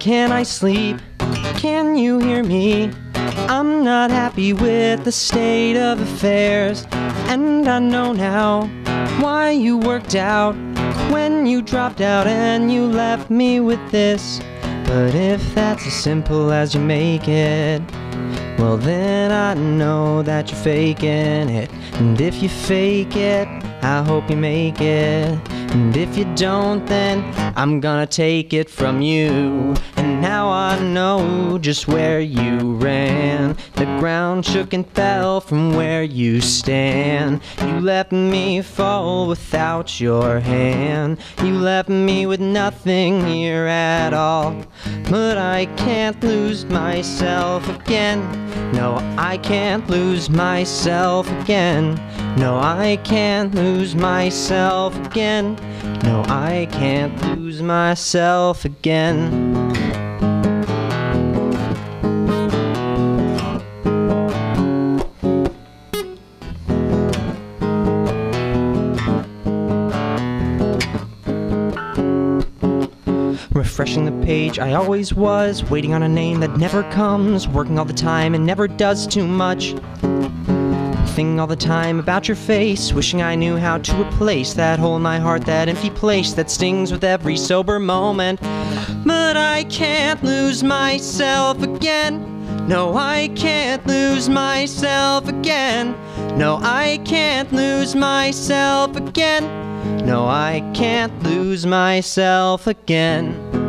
can I sleep? Can you hear me? I'm not happy with the state of affairs, and I know now why you worked out when you dropped out and you left me with this. But if that's as simple as you make it, well then I know that you're faking it. And if you fake it, I hope you make it. And if you don't, then I'm gonna take it from you. I know just where you ran. The ground shook and fell from where you stand. You left me fall without your hand. You left me with nothing here at all. But I can't lose myself again. No, I can't lose myself again. No, I can't lose myself again. No, I can't lose myself again. Refreshing the page, I always was, waiting on a name that never comes, working all the time and never does too much. Thinking all the time about your face, wishing I knew how to replace that hole in my heart, that empty place that stings with every sober moment. But I can't lose myself again. No, I can't lose myself again. No, I can't lose myself again. No, I can't lose myself again.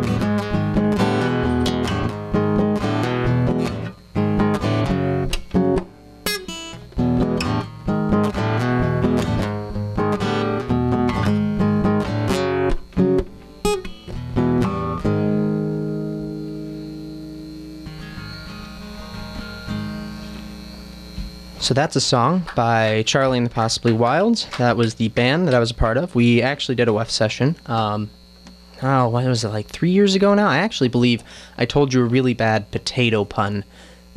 So that's a song by Charlie and the Possibly Wilds. That was the band that I was a part of. We actually did a WEFT session. Um, oh, what was it, like three years ago now? I actually believe I told you a really bad potato pun,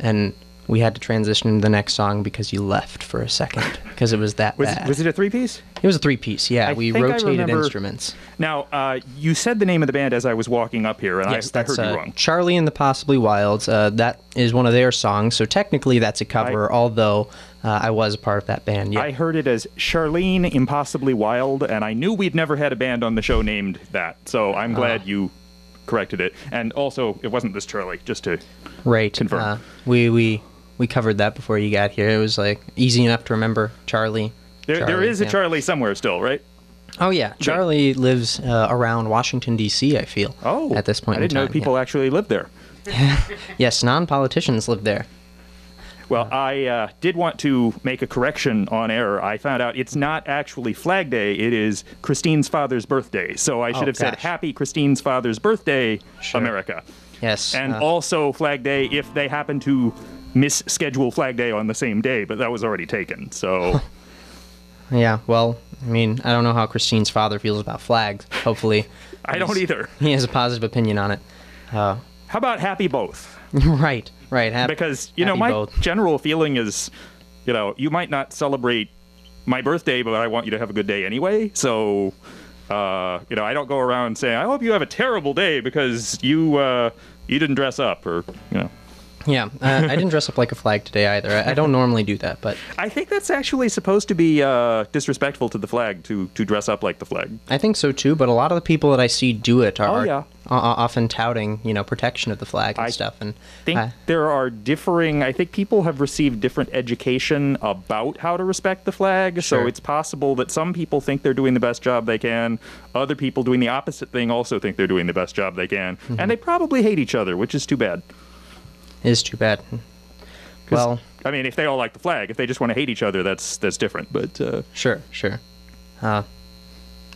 and we had to transition to the next song because you left for a second because it was that Was, bad. was it a three piece? It was a three piece, yeah. I we I rotated instruments. Now, uh, you said the name of the band as I was walking up here, and Yes, I, I heard uh, you wrong. Charlie and the Possibly Wilds. Uh, that is one of their songs, so technically that's a cover, although uh, I was a part of that band. Yeah. I heard it as Charlene Impossibly Wild, and I knew we'd never had a band on the show named that, so I'm glad Ah. you corrected it. And also, it wasn't this Charlie, just to. Right. Confirm. Uh, we we we covered that before you got here. It was like easy enough to remember. Charlie. There, there Charlie, is a. Charlie somewhere still, right? Oh yeah, Charlie lives uh, around Washington D.C. I feel. Oh, At this point I didn't in time, know people actually lived there. Yes, non-politicians live there. Well, I uh, did want to make a correction on error. I found out it's not actually Flag Day, it is Christine's father's birthday. So I should Oh, have said. Happy Christine's father's birthday, Sure. America. Yes. And uh, also Flag Day if they happen to misschedule Flag Day on the same day, but that was already taken. So yeah. Well, I mean, I don't know how Christine's father feels about flags. Hopefully, I don't either. he has a positive opinion on it. Uh, How about happy both? right. Right. Hap- Because, you know, my both. general feeling is, you know, you might not celebrate my birthday, but I want you to have a good day anyway. So, uh, you know, I don't go around saying, I hope you have a terrible day because you, uh, you didn't dress up or, you know. Yeah. Uh, I didn't dress up like a flag today either. I, I don't normally do that, but I think that's actually supposed to be uh, disrespectful to the flag to, to dress up like the flag. I think so too. But a lot of the people that I see do it are, Oh, yeah. o- often touting, you know, protection of the flag and I stuff. And think I- there are differing i think people have received different education about how to respect the flag Sure. so it's possible that some people think they're doing the best job they can other people doing the opposite thing also think they're doing the best job they can Mm-hmm. and they probably hate each other which is too bad is too bad. Well, i mean if they all like the flag if they just want to hate each other that's that's different but uh, Sure, sure. Uh,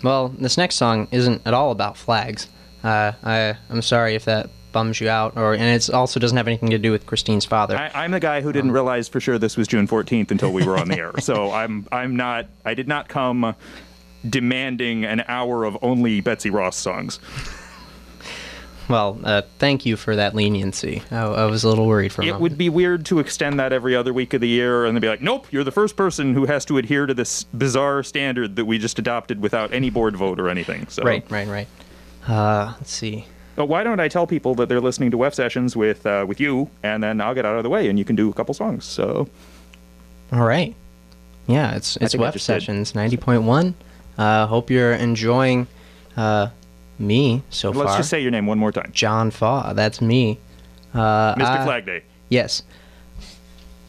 well, this next song isn't at all about flags. Uh, I I'm sorry if that bums you out, or and it also doesn't have anything to do with Christine's father. I, i'm the guy who didn't realize for sure this was june 14th until we were on the air so i'm i'm not i did not come demanding an hour of only betsy ross songs well, uh, thank you for that leniency. I, I was a little worried for a It moment. would be weird to extend that every other week of the year and then be like, nope, you're the first person who has to adhere to this bizarre standard that we just adopted without any board vote or anything. So Right, right, right. Uh, let's see. But why don't I tell people that they're listening to WEFT sessions with uh, with you, and then I'll get out of the way, and you can do a couple songs. So All right. Yeah, it's it's WEFT. Sessions 90.1. Uh, hope you're enjoying uh, me so far. let's just say your name one more time, Jon Faw. That's me. Uh, Mr. I- Flag Day. Yes.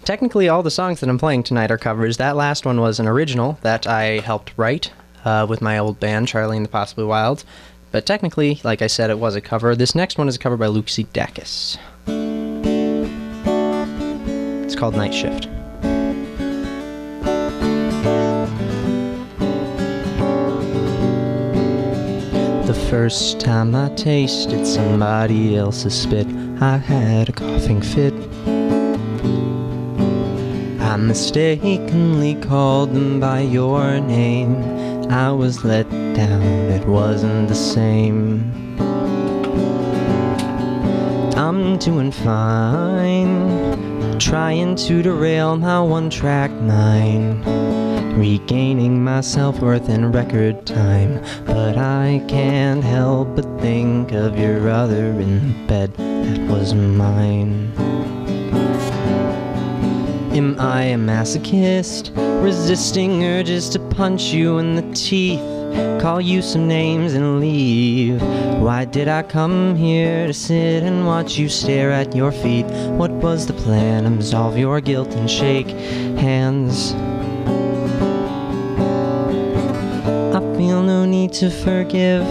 Technically, all the songs that I'm playing tonight are covers. That last one was an original that I helped write uh, with my old band, Charlie and the Possibly Wilds. But technically, like I said, it was a cover. This next one is a cover by Lucy Dacus. It's called Night Shift. The first time I tasted somebody else's spit, I had a coughing fit. I mistakenly called them by your name. I was let down, it wasn't the same. I'm doing fine, trying to derail my one track mind. Regaining my self worth in record time. But I can't help but think of your other in bed that was mine. Am I a masochist? Resisting urges to punch you in the teeth. Call you some names and leave. Why did I come here to sit and watch you stare at your feet? What was the plan? Absolve your guilt and shake hands. Need to forgive,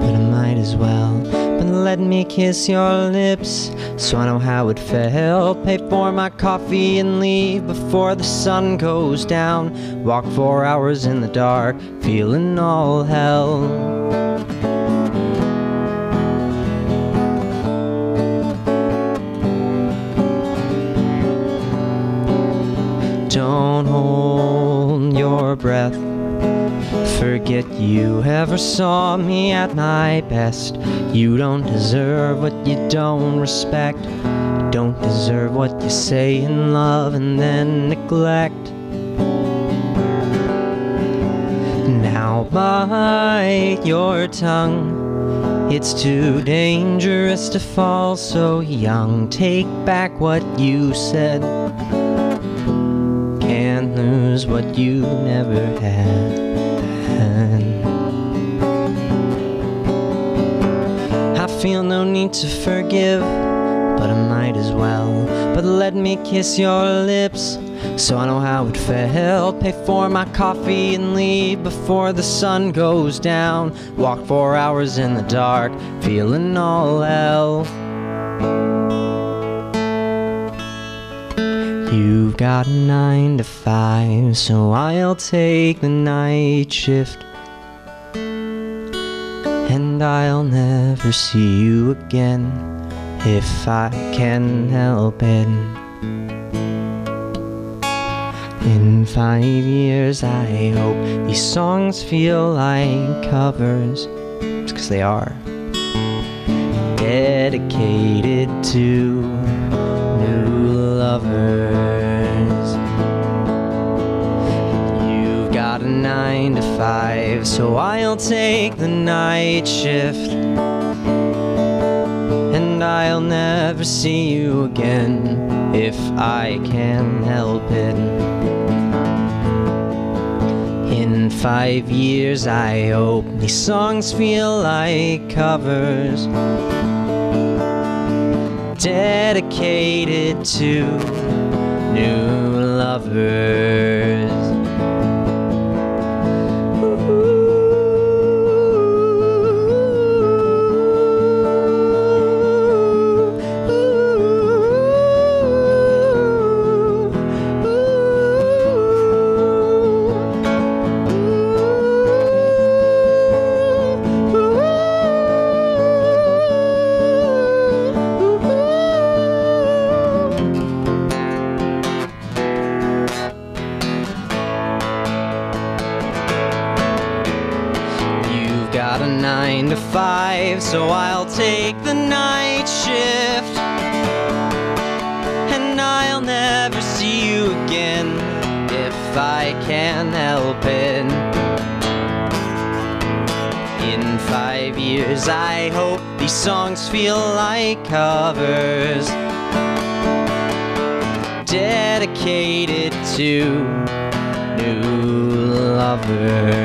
but I might as well. But let me kiss your lips so I know how it felt. Pay for my coffee and leave before the sun goes down. Walk four hours in the dark, feeling all hell. Don't hold your breath. Forget you ever saw me at my best. You don't deserve what you don't respect. Don't deserve what you say in love and then neglect. Now bite your tongue. It's too dangerous to fall so young. Take back what you said. Can't lose what you never had. I feel no need to forgive, but I might as well. But let me kiss your lips so I know how it felt. Pay for my coffee and leave before the sun goes down. Walk four hours in the dark, feeling all hell. You've got a nine to five, so I'll take the night shift. And I'll never see you again if I can help it. In five years, I hope these songs feel like covers. Because they are. Dedicated to new lovers. Nine to five, so I'll take the night shift. And I'll never see you again if I can help it. In five years, I hope these songs feel like covers dedicated to new lovers. So I'll take the night shift. And I'll never see you again if I can help it. In five years. I hope these songs feel like covers dedicated to new lovers.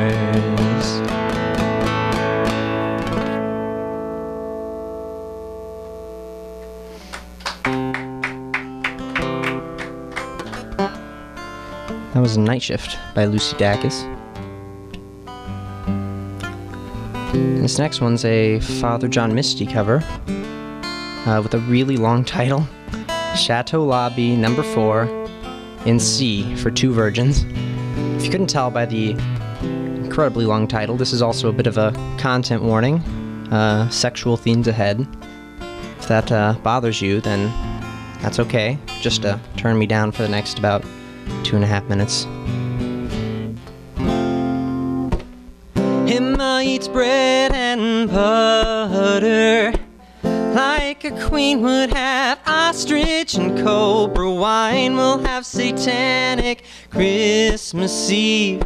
That was Night Shift by Lucy Dacus. This next one's a Father John Misty cover uh, with a really long title Chateau Lobby number 4 in C for Two Virgins. If you couldn't tell by the incredibly long title, this is also a bit of a content warning. Uh, sexual themes ahead. If that uh, bothers you, then that's okay. Just uh, turn me down for the next about two and a half minutes. Emma eats bread and butter like a queen would have ostrich and cobra wine. We'll have satanic Christmas Eve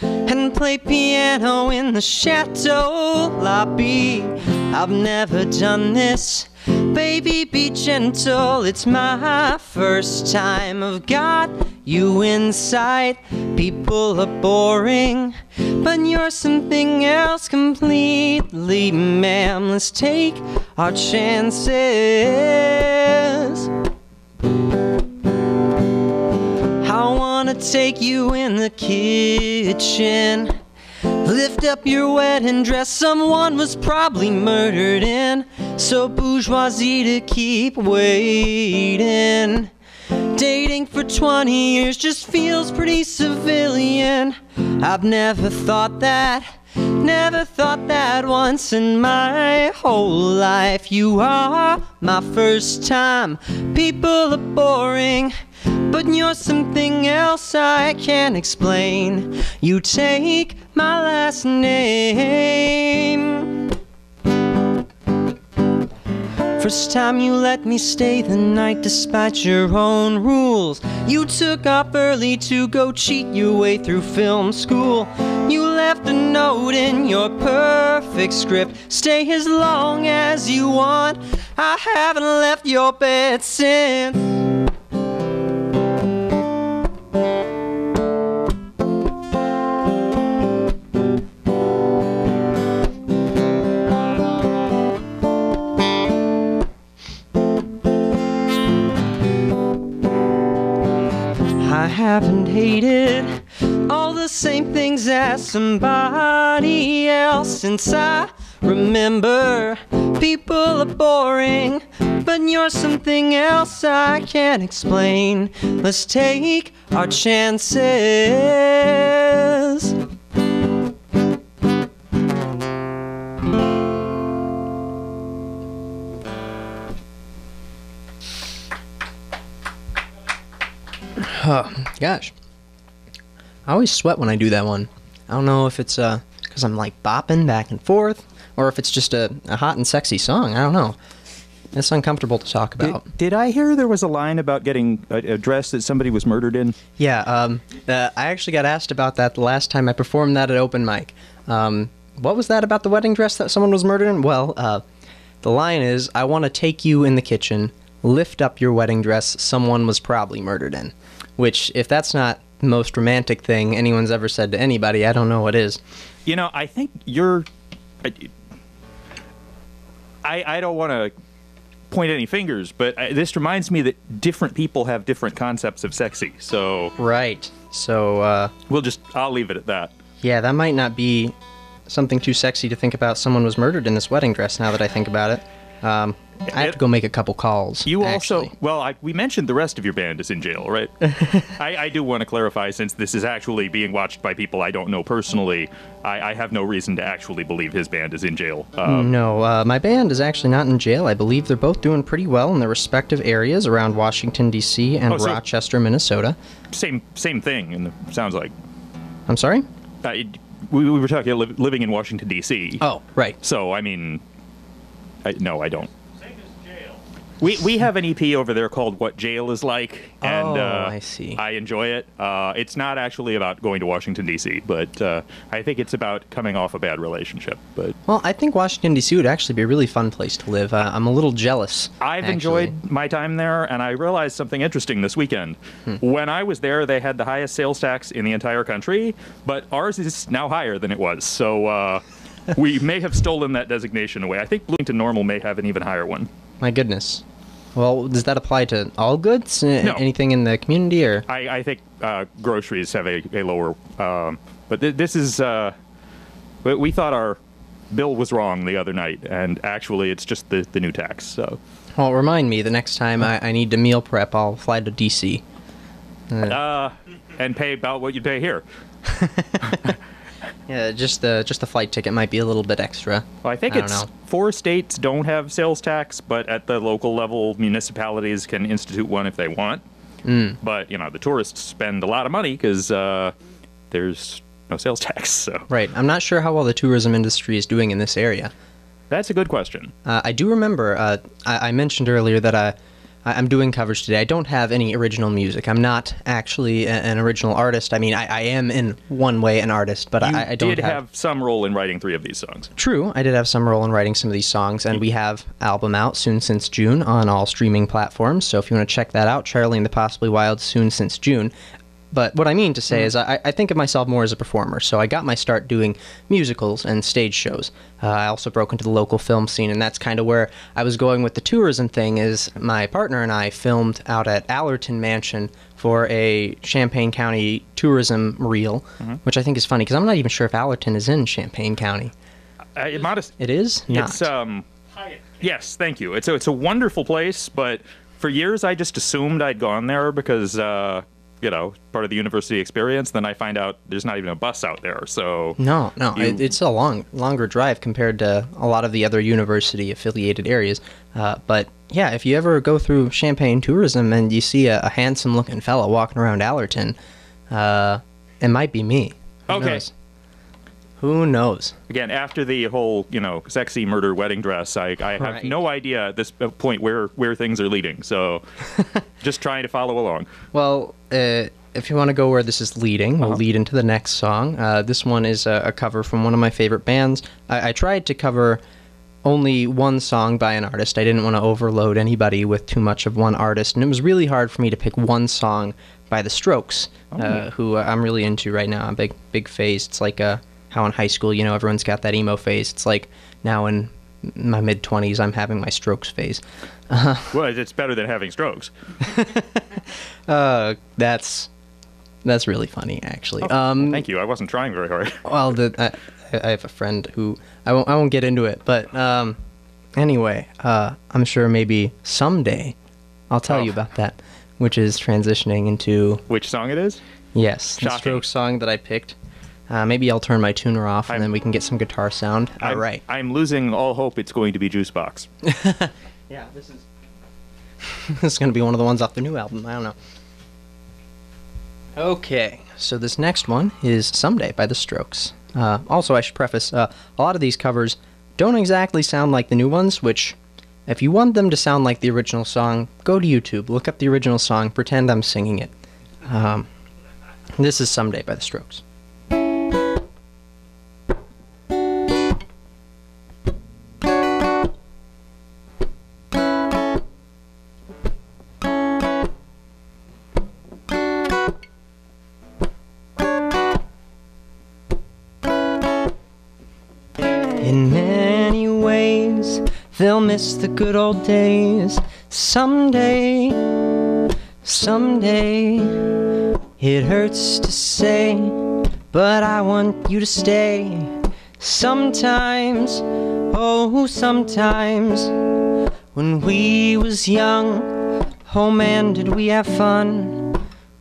and play piano in the chateau lobby. I've never done this. Baby, be gentle. It's my first time. I've got you inside. People are boring, but you're something else completely, ma'am. Let's take our chances. I wanna take you in the kitchen. Lift up your wedding dress, someone was probably murdered in. So bourgeoisie to keep waiting. Dating for 20 years just feels pretty civilian. I've never thought that, never thought that once in my whole life. You are my first time. People are boring. But you're something else I can't explain. You take my last name. First time you let me stay the night despite your own rules. You took off early to go cheat your way through film school. You left a note in your perfect script. Stay as long as you want. I haven't left your bed since. Somebody else since I remember. People are boring, but you're something else I can't explain. Let's take our chances. Oh, gosh. I always sweat when I do that one. I don't know if it's uh because I'm like bopping back and forth, or if it's just a, a hot and sexy song. I don't know. It's uncomfortable to talk about. Did, did I hear there was a line about getting a, dress that somebody was murdered in? Yeah, um, uh, I actually got asked about that the last time I performed that at open mic. Um, what was that about the wedding dress that someone was murdered in? Well, uh, the line is, "I want to take you in the kitchen, lift up your wedding dress. Someone was probably murdered in." Which, if that's not most romantic thing anyone's ever said to anybody, I don't know what is. You know, I think you're. I I don't want to point any fingers, but I, this reminds me that different people have different concepts of sexy. So Right. So, uh, we'll just I'll leave it at that. yeah, that might not be something too sexy to think about. Someone was murdered in this wedding dress. Now that I think about it, um, I have to go make a couple calls. You actually. also well, I, we mentioned the rest of your band is in jail, right? I, I do want to clarify since this is actually being watched by people I don't know personally. I, I have no reason to actually believe his band is in jail. Um, No, uh, my band is actually not in jail. I believe they're both doing pretty well in their respective areas around Washington, D.C. and Oh, so- Rochester, Minnesota. Same same thing, and sounds like I'm sorry? uh, it- we, we were talking li- living in Washington D.C. Oh, right. So I mean, I, no, I don't. We we have an EP over there called "What Jail Is Like," and Oh, uh, I see. I enjoy it. Uh, it's not actually about going to Washington D.C., but uh, I think it's about coming off a bad relationship. But Well, I think Washington D.C. would actually be a really fun place to live. Uh, I'm a little jealous. I've actually. enjoyed my time there, and I realized something interesting this weekend. Hmm. When I was there, they had the highest sales tax in the entire country, but ours is now higher than it was. So uh, we may have stolen that designation away. I think Bloomington Normal may have an even higher one. My goodness. Well, does that apply to all goods? Uh, No. Anything in the community, or I, I think uh, groceries have a, a lower, um, but th- this is. Uh, we, we thought our bill was wrong the other night, and actually, it's just the, the new tax. So, well, remind me the next time I, I need to meal prep, I'll fly to D.C. uh, and pay about what you pay here. Yeah, just the just the flight ticket might be a little bit extra. Well, I think I it's four states don't have sales tax, but at the local level, municipalities can institute one if they want. Mm. But you know, the tourists spend a lot of money because uh, there's no sales tax. So Right. I'm not sure how well the tourism industry is doing in this area. that's a good question. Uh, I do remember uh, I, I mentioned earlier that uh, I, I'm doing covers today. I don't have any original music. I'm not actually a, an original artist. I mean, I, I am in one way an artist, but I, I don't did have some role in writing three of these songs. True, I did have some role in writing some of these songs, and we have album out soon since June on all streaming platforms. So if you want to check that out, Charlie and the Possibly Wild soon since June. But what I mean to say is, I, I think of myself more as a performer. So I got my start doing musicals and stage shows. Uh, I also broke into the local film scene, and that's kind of where I was going with the tourism thing. Is my partner and I filmed out at Allerton Mansion for a Champaign County tourism reel, which I think is funny because I'm not even sure if Allerton is in Champaign County. Uh, modest. It is not. It's um. Yes, thank you. It's a, it's a wonderful place, but for years I just assumed I'd gone there because uh, you know part of the university experience. Then I find out there's not even a bus out there. So No, no, You- it, it's a long, longer drive compared to a lot of the other university-affiliated areas. Uh, but yeah, if you ever go through Champaign tourism and you see a, a handsome-looking fella walking around Allerton, uh, it might be me. Who Okay. knows? Who knows? again, after the whole you know sexy murder wedding dress, I, I have Right. no idea at this point where where things are leading. So just trying to follow along. Well, uh, if you want to go where this is leading, we'll lead into the next song. Uh, this one is a, a cover from one of my favorite bands. I, I tried to cover only one song by an artist. I didn't want to overload anybody with too much of one artist, and it was really hard for me to pick one song by The Strokes, uh, who I'm really into right now. I'm big, big phase. It's like uh, how in high school, you know, everyone's got that emo phase. It's like now in my mid 20s, I'm having my Strokes phase. Uh, Well, it's better than having strokes. Uh, that's that's really funny, actually. um, Thank you. I wasn't trying very hard. well, the, I, I have a friend who I won't I won't get into it, but um, anyway, uh, I'm sure maybe someday I'll tell Oh. you about that, which is transitioning into Which song it is? yes, the Shocking. Strokes song that I picked. Uh, maybe I'll turn my tuner off and I'm- then we can get some guitar sound. All I'm, right. I'm losing all hope. It's going to be Juicebox. Yeah, this is this is gonna be one of the ones off the new album. I don't know. Okay, so this next one is "Someday" by The Strokes. Uh, also, I should preface: uh, a lot of these covers don't exactly sound like the new ones. Which, if you want them to sound like the original song, go to YouTube, look up the original song, pretend I'm singing it. Um, this is "Someday" by The Strokes. Miss the good old days. Someday, someday, it hurts to say, but I want you to stay. Sometimes, oh, sometimes, when we was young, oh man, did we have fun.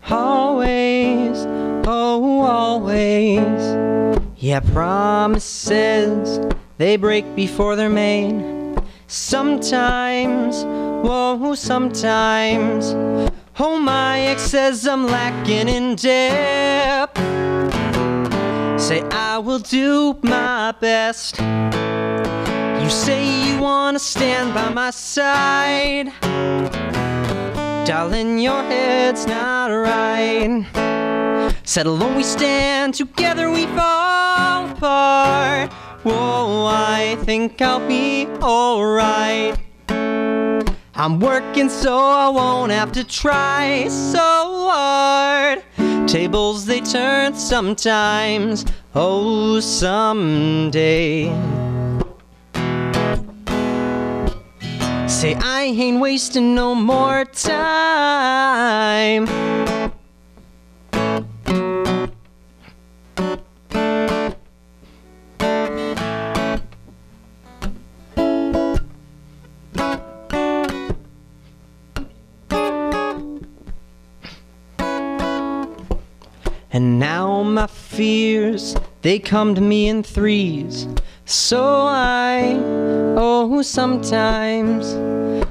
Always, oh, always. Yeah, promises, they break before they're made. Sometimes, whoa, sometimes. Oh, my ex says I'm lacking in depth. Say, I will do my best. You say you wanna stand by my side. Darling, your head's not right. Said alone we stand, together we fall apart. Whoa, I think I'll be alright. I'm working so I won't have to try so hard. Tables they turn sometimes, oh, someday. Say I ain't wasting no more time. And now my fears, they come to me in threes. So I, oh, sometimes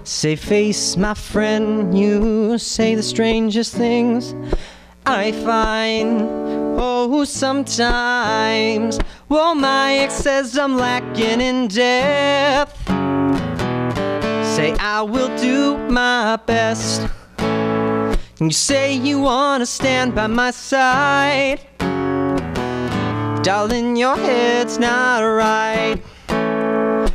say, face my friend, you say the strangest things I find. Oh, sometimes, well, my ex says I'm lacking in depth. Say, I will do my best. You say you wanna stand by my side. Darling, your head's not right.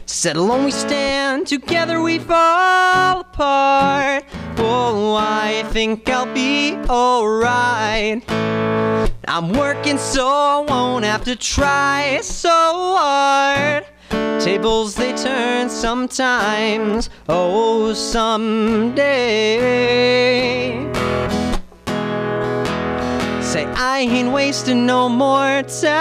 Said alone we stand, together we fall apart. Oh, I think I'll be alright. I'm working so I won't have to try so hard. Tables they turn sometimes, oh, someday. Say, I ain't wasting no more time.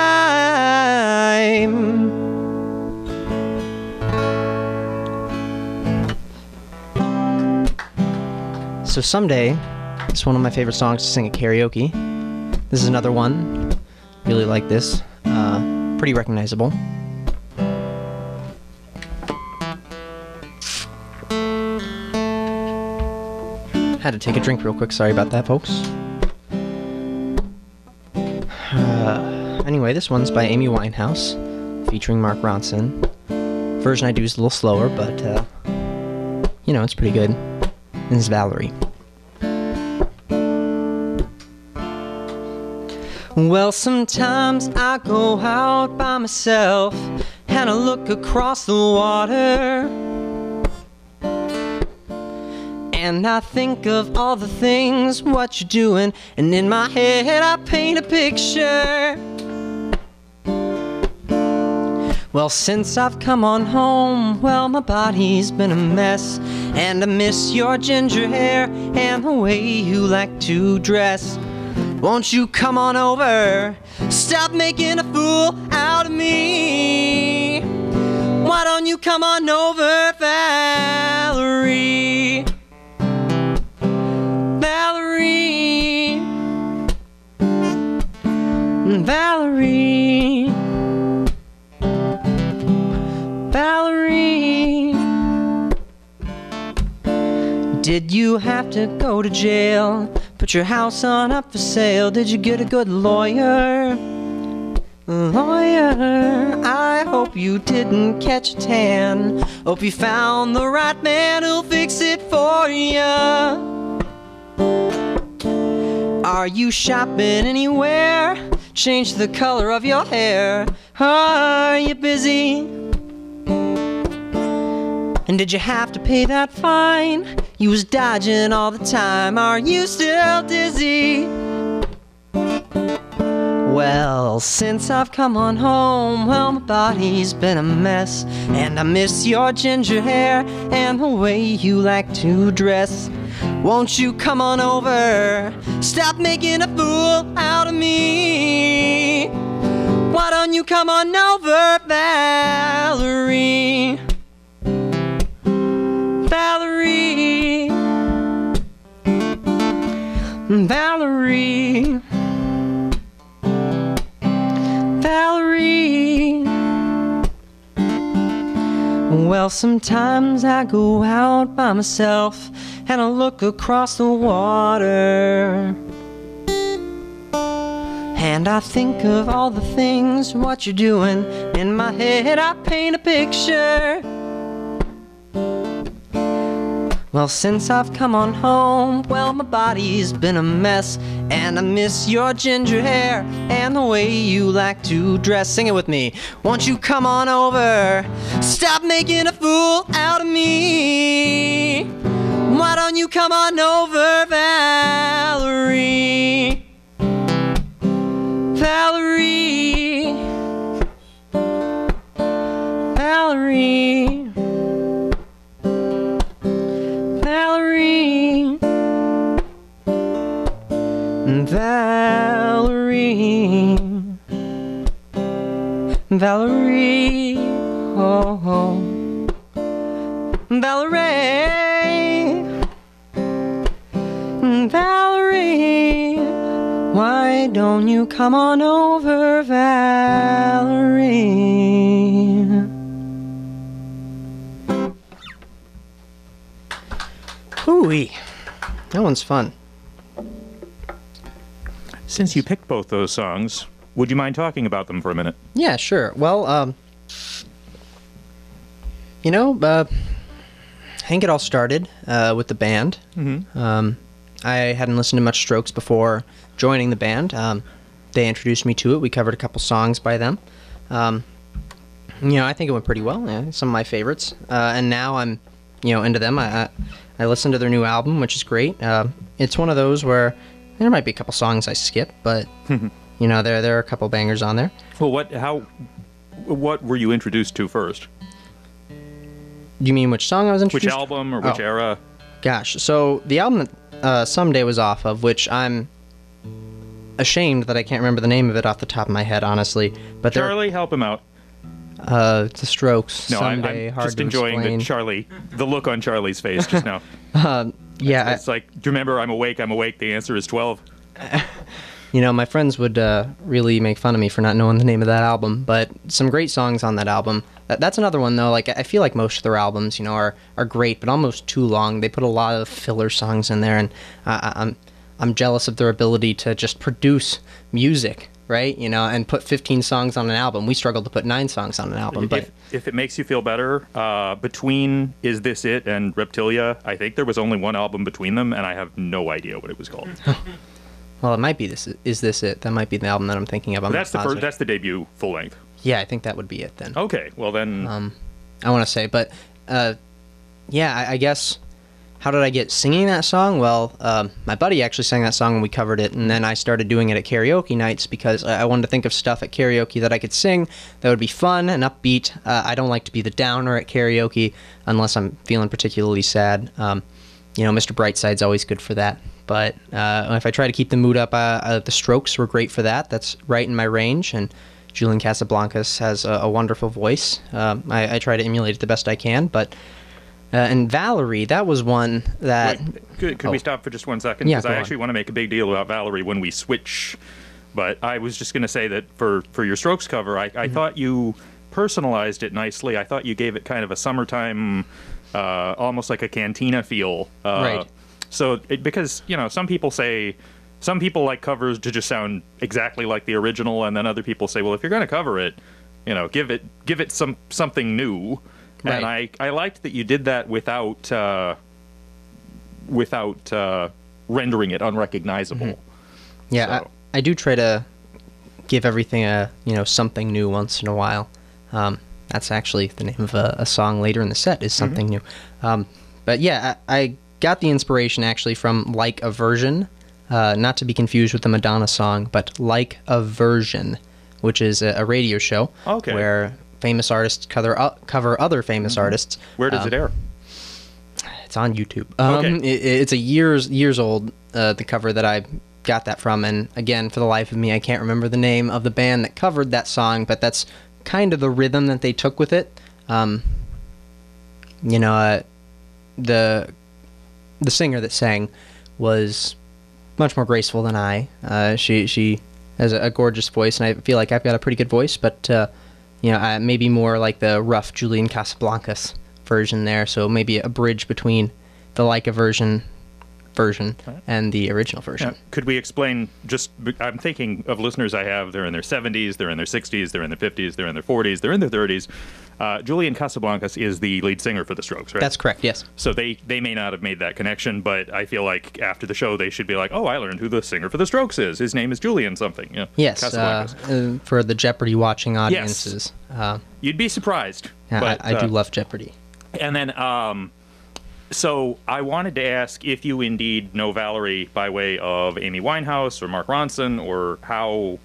So, someday, it's one of my favorite songs to sing at karaoke. This is another one. Really like this. Uh, pretty recognizable. Had to take a drink real quick. Sorry about that, folks. Uh, anyway, this one's by Amy Winehouse, featuring Mark Ronson. Version I do is a little slower, but uh, you know it's pretty good. This is Valerie. Well, sometimes I go out by myself and I look across the water. And I think of all the things, what you're doing, and in my head I paint a picture. Well, since I've come on home, well, my body's been a mess. And I miss your ginger hair and the way you like to dress. Won't you come on over? Stop making a fool out of me. Why don't you come on over, Valerie? Valerie. Valerie. Did you have to go to jail? Put your house on up for sale? Did you get a good lawyer? Lawyer, I hope you didn't catch a tan. Hope you found the right man who'll fix it for you. Are you shopping anywhere? Change the color of your hair. Are you busy? And did you have to pay that fine? You was dodging all the time. Are you still dizzy? Well, since I've come on home, well, my body's been a mess. And I miss your ginger hair and the way you like to dress. Won't you come on over? Stop making a fool out of me. Why don't you come on over, Valerie? Valerie. Valerie. Valerie. Well, sometimes I go out by myself and I look across the water. And I think of all the things, what you're doing. In my head, I paint a picture. Well, since I've come on home, well, my body's been a mess. And I miss your ginger hair and the way you like to dress. Sing it with me. Won't you come on over? Stop making a fool out of me. Why don't you come on over, Valerie? Valerie. Valerie. Valerie. Oh, oh. Valerie. Valerie. Why don't you come on over, Valerie? Hooey. That one's fun. Since you picked both those songs, would you mind talking about them for a minute? Yeah, sure. Well, um, you know, uh, I think it all started uh, with the band. Mm-hmm. Um, I hadn't listened to much Strokes before joining the band. Um, they introduced me to it. We covered a couple songs by them. Um, you know, I think it went pretty well. Yeah, some of my favorites. Uh, and now I'm, you know, into them. I, I I listened to their new album, which is great. Uh, it's one of those where there might be a couple songs I skip, but you know, there there are a couple bangers on there. Well, what, how, what were you introduced to first? You mean which song I was introduced? Which album or which Oh. era? Gosh, so the album that uh, Someday was off of, which I'm ashamed that I can't remember the name of it off the top of my head, honestly. But Charlie, help him out. uh, the Strokes. No, I'm, I'm hard just enjoying explain. the Charlie, the look on Charlie's face just now. yeah, I- it's like, do you remember I'm awake, I'm awake? The answer is 12. you know, my friends would uh, really make fun of me for not knowing the name of that album, but some great songs on that album. That, that's another one though. Like I feel like most of their albums, you know, are are great, but almost too long. They put a lot of filler songs in there, and I, I- I'm I'm jealous of their ability to just produce music, right? You know, and put 15 songs on an album. We struggled to put nine songs on an album, but if, if it makes you feel better, uh, between Is This It and Reptilia, I think there was only one album between them, and I have no idea what it was called. well, it might be this. Is this it? That might be the album that I'm thinking of. I'm that's the first, that's the debut full length. Yeah, I think that would be it then. Okay, well then, um, I want to say. But uh, yeah, I, I guess how did I get singing that song? Well, um, my buddy actually sang that song and we covered it, and then I started doing it at karaoke nights because I I wanted to think of stuff at karaoke that I could sing that would be fun and upbeat. Uh, I don't like to be the downer at karaoke unless I'm feeling particularly sad. Um, you know, Mr. Brightside's always good for that. But uh, if I try to keep the mood up, uh, uh, the Strokes were great for that. That's right in my range, and Julian Casablancas has a, a wonderful voice. Um, I, I try to emulate it the best I can, but uh, and Valerie, that was one that wait, could, could we oh. stop for just one second? Yeah, Because go I on. actually want to make a big deal about Valerie when we switch. But I was just going to say that for, for your Strokes cover, I, I Mm-hmm. thought you personalized it nicely. I thought you gave it kind of a summertime, uh, almost like a cantina feel. Uh, Right. So, it, because, you know, some people say, some people like covers to just sound exactly like the original, and then other people say, well, if you're going to cover it, you know, give it give it some something new. And I, I liked that you did that without uh, without uh, rendering it unrecognizable. yeah, So- I, I do try to give everything a you know something new once in a while. Um, that's actually the name of a, a song later in the set is something new. Um, but yeah, I, I got the inspiration actually from Like a Version, uh, not to be confused with the Madonna song, but Like a Version, which is a, a radio show Okay. where famous artists cover uh, cover other famous artists. Where does Um, it air? It's on YouTube. Um, Okay. it, it's a years years old. Uh, the cover that I got that from, and again, for the life of me, I can't remember the name of the band that covered that song, but that's kind of the rhythm that they took with it. Um, you know, uh, the the singer that sang was much more graceful than I. Uh, she she has a, gorgeous voice, and I feel like I've got a pretty good voice, but uh, you know, uh, maybe more like the rough Julian Casablancas version there. So maybe a bridge between the Like a Version version and the original version. Yeah. Could we explain? Just I'm thinking of listeners I have. They're in their 70s, they're in their 60s, they're in their 50s, they're in their 40s, they're in their 30s. Uh, Julian Casablancas is the lead singer for the Strokes, right? That's correct. Yes. So they they may not have made that connection, but I feel like after the show they should be like, oh, I learned who the singer for the Strokes is. His name is Julian something. Yeah. Yes. Uh, uh, for the Jeopardy watching audiences. Uh, You'd be surprised. yeah, but, I, I do uh, love Jeopardy. And then, um, so I wanted to ask if you indeed know Valerie by way of Amy Winehouse or Mark Ronson, or how,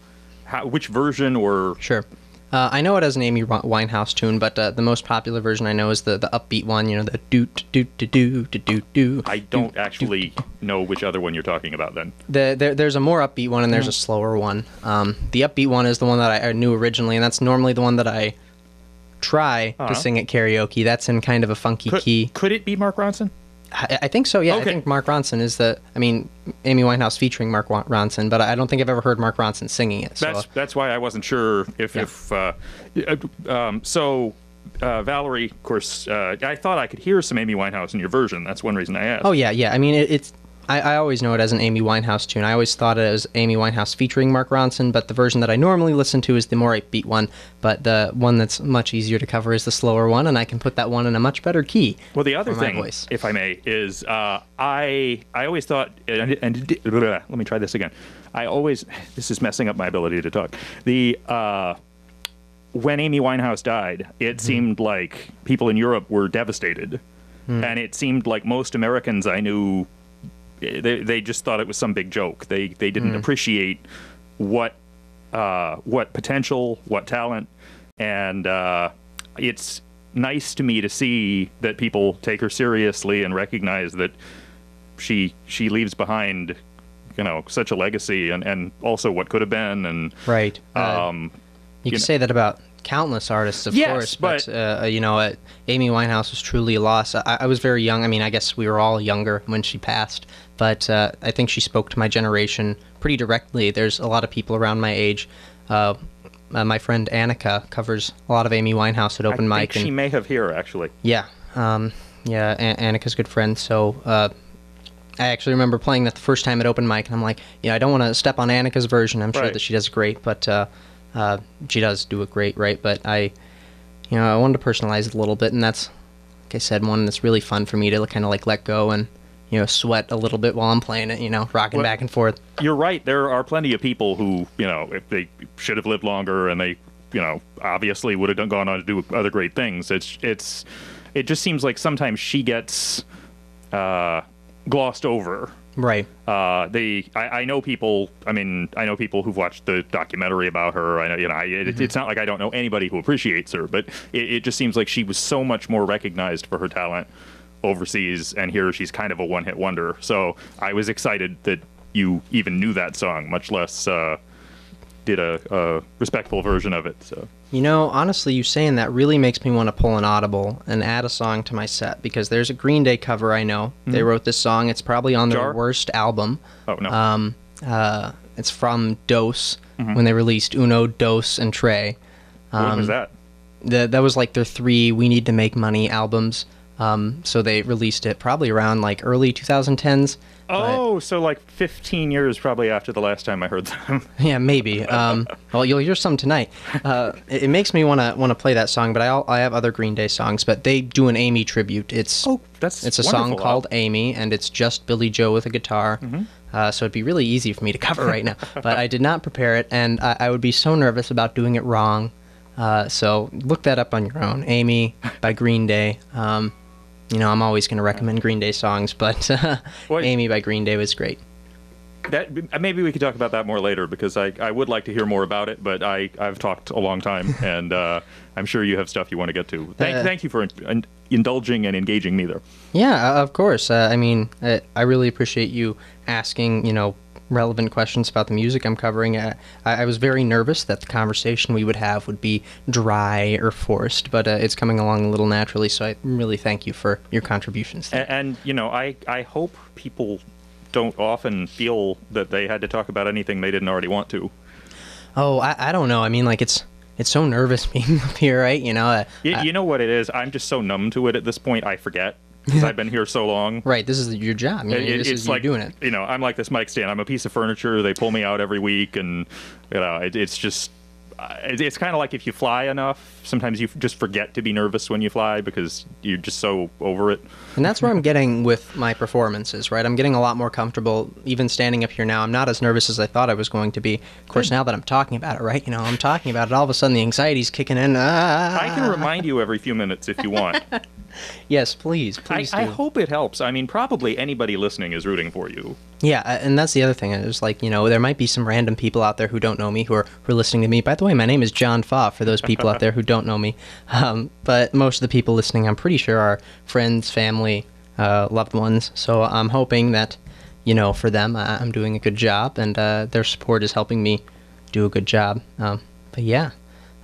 how which version, or Sure. Uh, I know it as an Amy Winehouse tune, but uh, the most popular version I know is the, the upbeat one. You know, the doot doot doot doot doot doot doot. I don't actually know which other one you're talking about. Then The, there, there's a more upbeat one and there's a slower one. Um, the upbeat one is the one that I, I knew originally, and that's normally the one that I try Uh-huh. to sing at karaoke. That's in kind of a funky could, key. could it be Mark Ronson? I, I think so. Yeah, I think Mark Ronson is the. I mean, Amy Winehouse featuring Mark Ronson, but I don't think I've ever heard Mark Ronson singing it. So That's that's why I wasn't sure if Yeah. if uh, uh, um, so. Uh, Valerie, of course, uh, I thought I could hear some Amy Winehouse in your version. That's one reason I asked. Oh yeah, yeah. I mean, it, it's. I, I always know it as an Amy Winehouse tune. I always thought it was Amy Winehouse featuring Mark Ronson, but the version that I normally listen to is the more upbeat one. But the one that's much easier to cover is the slower one, and I can put that one in a much better key. Well, the other thing, voice. if I may, is uh, I I always thought, and, and let me try this again. I always this is messing up my ability to talk. The uh, when Amy Winehouse died, it Mm-hmm. seemed like people in Europe were devastated, Hmm. and it seemed like most Americans I knew, they they just thought it was some big joke. They they didn't Hmm. appreciate what uh, what potential, what talent, and uh, it's nice to me to see that people take her seriously and recognize that she she leaves behind, you know, such a legacy and, and also what could have been and Right. Uh, um, you you can know- say that about countless artists, of Yes, course, but, but- uh, you know, uh, Amy Winehouse was truly a loss. I, I was very young. I mean, I guess we were all younger when she passed, but uh, I think she spoke to my generation pretty directly. There's a lot of people around my age. Uh, uh, my friend Annika covers a lot of Amy Winehouse at open I mic, think she may have here actually. yeah, um, yeah, An- Annika's a good friend. So uh, I actually remember playing that the first time at open mic, and I'm like, you know, I don't want to step on Annika's version. I'm sure Right. that she does great, but uh, uh, she does do it great, right? But I, you know, I wanted to personalize it a little bit, and that's, like I said, one that's really fun for me to kind of like let go and you know sweat a little bit while I'm playing it. You know, rocking Well- back and forth. You're right. There are plenty of people who, you know, if they should have lived longer and they, you know, obviously would have done, gone on to do other great things. It's it's it just seems like sometimes she gets uh, glossed over. Right. Uh, they, I, I know people. I mean, I know people who've watched the documentary about her. I know, you know, I, it, it's not like I don't know anybody who appreciates her, but it, it just seems like she was so much more recognized for her talent overseas, and here she's kind of a one-hit wonder. So I was excited that you even knew that song, much less uh, did a, a respectful version of it. So You know, honestly, you saying that really makes me want to pull an audible and add a song to my set because there's a Green Day cover I know. They wrote this song. It's probably on their Jar? worst album. oh no, Um, uh, it's from Dos Mm-hmm. when they released Uno, Dos, and Tré. um, was that? The, that was like their three We Need to Make Money albums. Um, so they released it probably around like early 2010s. but- Oh, so like 15 years probably after the last time I heard them. Yeah, maybe. Um, well, you'll hear some tonight. Uh, it, it makes me want to want to play that song, but I I have other Green Day songs, but they do an Amy tribute. It's Oh, that's it's a song called Amy, and it's just Billie Joe with a guitar. Mm-hmm. Uh, so it'd be really easy for me to cover right now, but I did not prepare it, and I, I would be so nervous about doing it wrong. Uh, so look that up on your own. Amy by Green Day. Um, you know, I'm always going to recommend Green Day songs, but uh, Well, Amy by Green Day was great. That maybe we could talk about that more later because I, I would like to hear more about it, but I I've talked a long time and uh, I'm sure you have stuff you want to get to. Thank Uh, thank you for in, indulging and engaging me there. Yeah, of course. Uh, I mean, uh, I really appreciate you asking, you know, relevant questions about the music I'm covering. Uh, I, I was very nervous that the conversation we would have would be dry or forced, but uh, it's coming along a little naturally. So I really thank you for your contributions. And, and you know I I hope people don't often feel that they had to talk about anything they didn't already want to. oh, I, I don't know. I mean, like it's it's so nervous being up here, right? You know. Uh, You, you know what it is? I'm just so numb to it at this point. I forget. Because I've been here so long. Right. This is your job. You know, It- this it's is you like doing it. You know, I'm like this mic stand. I'm a piece of furniture. They pull me out every week, and you know, it, it's just. It's kind of like if you fly enough, sometimes you just forget to be nervous when you fly because you're just so over it. And that's where I'm getting with my performances, right? I'm getting a lot more comfortable even standing up here now. I'm not as nervous as I thought I was going to be. Of course, now that I'm talking about it, right? You know, I'm talking about it, all of a sudden the anxiety's kicking in. Ah. I can remind you every few minutes if you want. Yes, please, I, please I do. hope it helps. I mean, probably anybody listening is rooting for you. Yeah, and that's the other thing. Is like, you know, there might be some random people out there who don't know me who are, who are listening to me. By the way, my name is Jon Faw, for those people out there who don't know me. Um, but most of the people listening, I'm pretty sure, are friends, family, uh, loved ones. So I'm hoping that, you know, for them, I- I'm doing a good job, and uh, their support is helping me do a good job. Um, but yeah,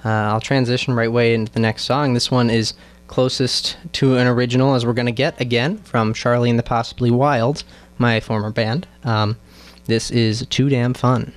uh, I'll transition right way into the next song. This one is closest to an original as we're going to get again from Charlie and the Possibly Wild, my former band. Um, this is Too Damn Fun.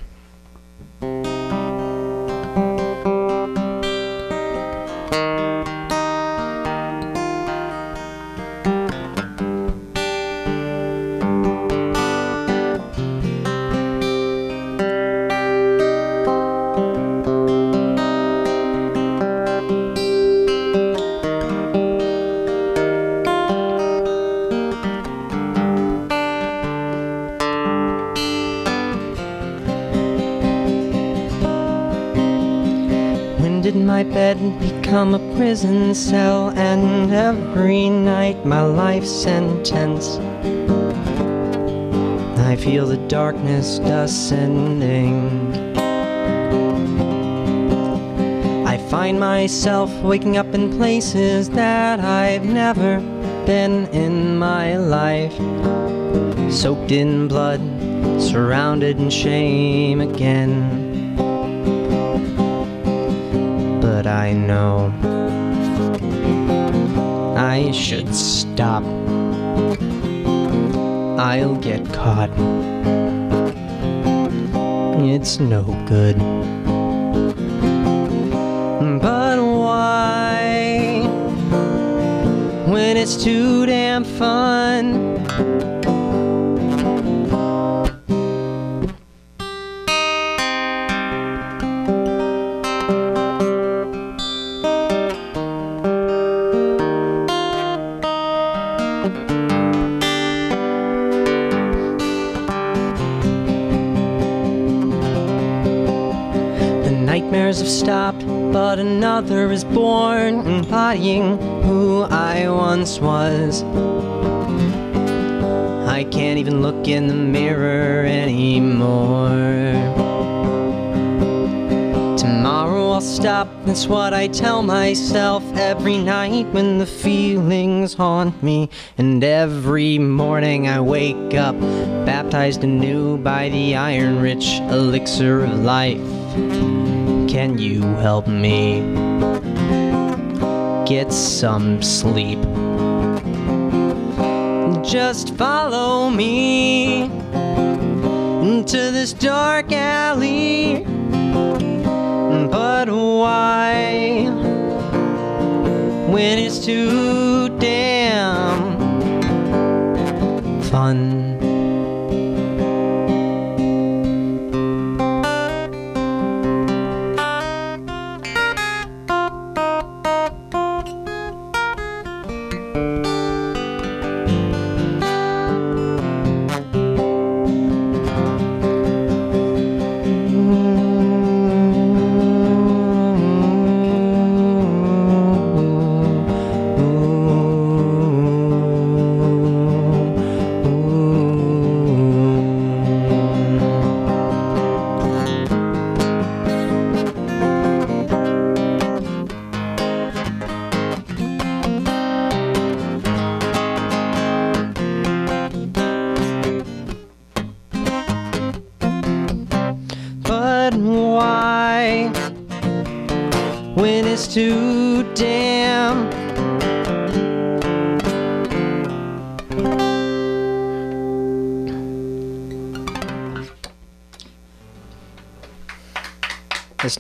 Prison cell and every night my life sentence? I feel the darkness descending. I find myself waking up in places that I've never been in my life. Soaked in blood, surrounded in shame again but I know I should stop. I'll get caught. It's no good. But why? When it's too damn fun. Who I once was. I can't even look in the mirror anymore. Tomorrow I'll stop, that's what I tell myself every night when the feelings haunt me. And every morning I wake up, baptized anew by the iron rich elixir of life. Can you help me get some sleep? Just follow me into this dark alley. But why? When it's too damn fun.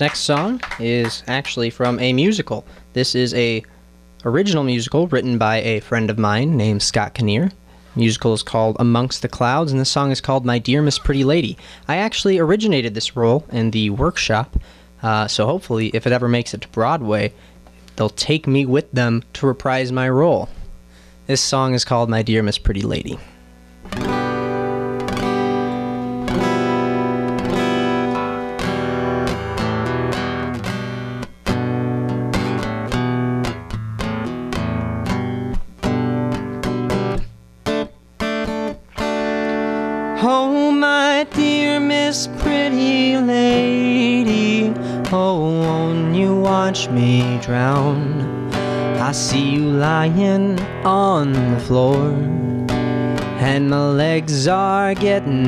Next song is actually from a musical. This is a original musical written by a friend of mine named Scott Kinnear. Musical is called Amongst the Clouds, and the song is called My Dear Miss Pretty Lady. I actually originated this role in the workshop, uh, so hopefully, if it ever makes it to Broadway, they'll take me with them to reprise my role. This song is called My Dear Miss Pretty Lady.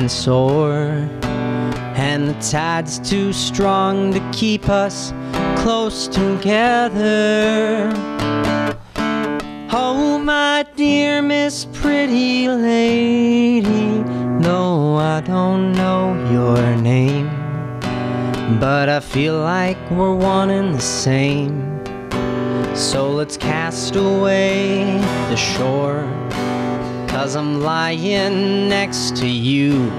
Getting sore, and the tide's too strong to keep us close together. Oh, my dear Miss Pretty Lady, no, I don't know your name, but I feel like we're one and the same. So let's cast away the shore, cause I'm lying next to you.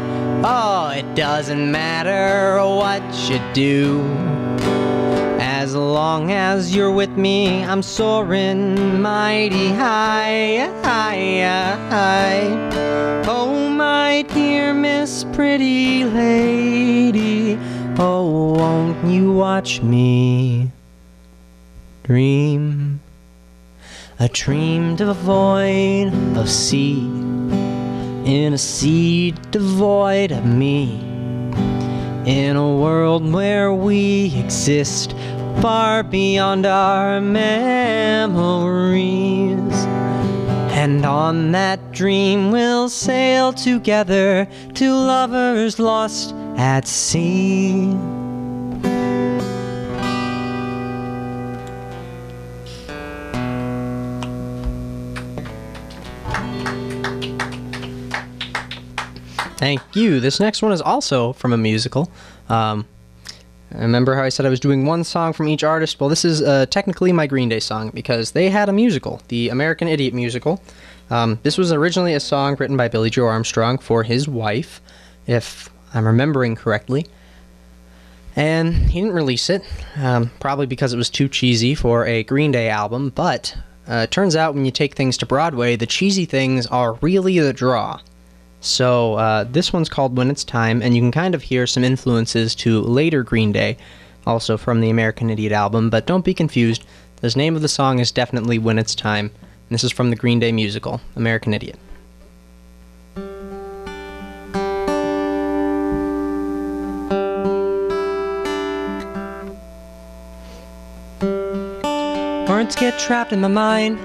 Oh, it doesn't matter what you do. As long as you're with me, I'm soaring mighty high, high, high. Oh, my dear Miss Pretty Lady, oh, won't you watch me dream? A dream devoid of sea, in a sea devoid of me. In a world where we exist far beyond our memories. And on that dream we'll sail together to lovers lost at sea. Thank you. This next one is also from a musical. Um, remember how I said I was doing one song from each artist? Well, this is uh, technically my Green Day song because they had a musical, the American Idiot musical. Um, this was originally a song written by Billie Joe Armstrong for his wife, if I'm remembering correctly. And he didn't release it, um, probably because it was too cheesy for a Green Day album, but uh, turns out when you take things to Broadway, the cheesy things are really the draw. So uh, this one's called When It's Time, and you can kind of hear some influences to later Green Day, also from the American Idiot album, but don't be confused. The name of the song is definitely When It's Time. And this is from the Green Day musical, American Idiot. Words get trapped in my mind.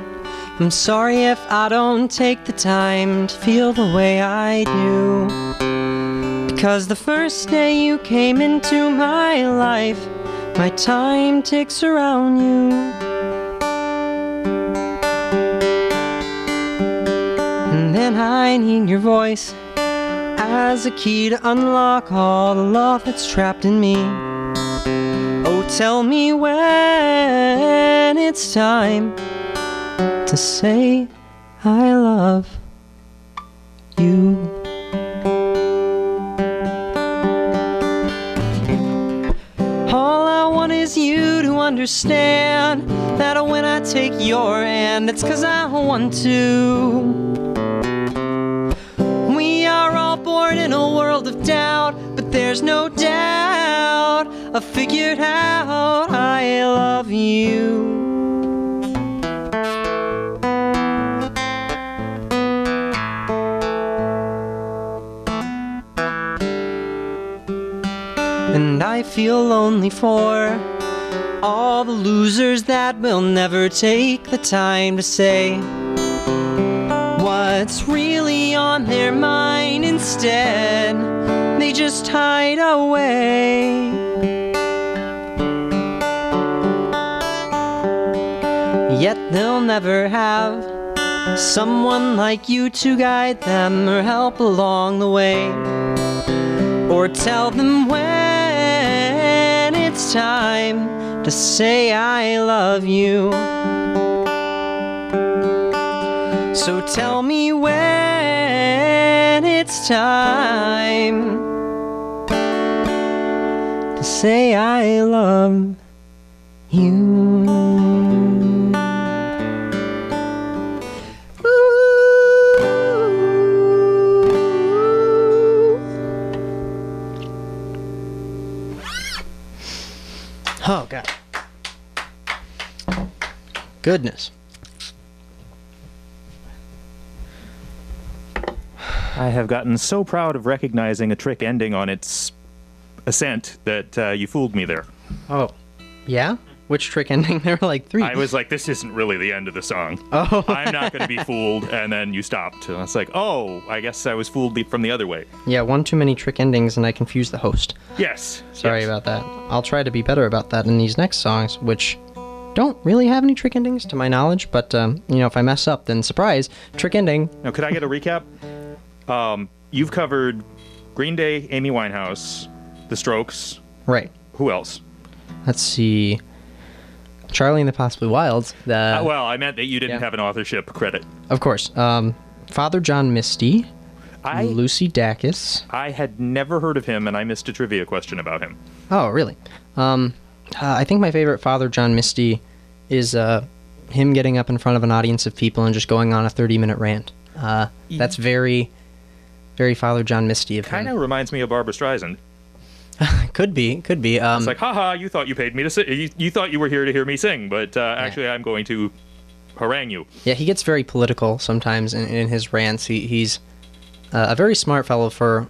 I'm sorry if I don't take the time to feel the way I do. Because the first day you came into my life, my time ticks around you. And then I need your voice as a key to unlock all the love that's trapped in me. Oh, tell me when it's time to say I love you. All I want is you to understand that when I take your hand, it's cause I want to. We are all born in a world of doubt, but there's no doubt I figured out I love you. Feel lonely for all the losers that will never take the time to say what's really on their mind instead. They just hide away. Yet they'll never have someone like you to guide them or help along the way or tell them when it's time to say I love you. So tell me when it's time to say I love you. Oh god. Goodness. I have gotten so proud of recognizing a trick ending on its ascent that uh, you fooled me there. Oh. Yeah? Which trick ending? There were like three. I was like, this isn't really the end of the song. Oh. I'm not going to be fooled. And then you stopped. And I was like, oh, I guess I was fooled from the other way. Yeah, one too many trick endings and I confused the host. Yes. Sorry yes. about that. I'll try to be better about that in these next songs, which don't really have any trick endings to my knowledge, but um, you know, if I mess up, then surprise, trick ending. Now, could I get a recap? Um, you've covered Green Day, Amy Winehouse, The Strokes. Right. Who else? Let's see. Charlie and the Possibly Wilds. The Uh, well, I meant that you didn't yeah. have an authorship credit. of course. Um, Father John Misty, I Lucy Dacus. I had never heard of him, and I missed a trivia question about him. Oh, really? Um, uh, I think my favorite Father John Misty is uh, him getting up in front of an audience of people and just going on a 30 minute rant. Uh, that's very, very Father John Misty of Kind him. of reminds me of Barbra Streisand. Could be, could be. Um, It's like, haha, you thought you paid me to sing. You, you thought you were here to hear me sing, but uh, actually, I'm going to harangue you. yeah, he gets very political sometimes in, in his rants. He, he's uh, a very smart fellow for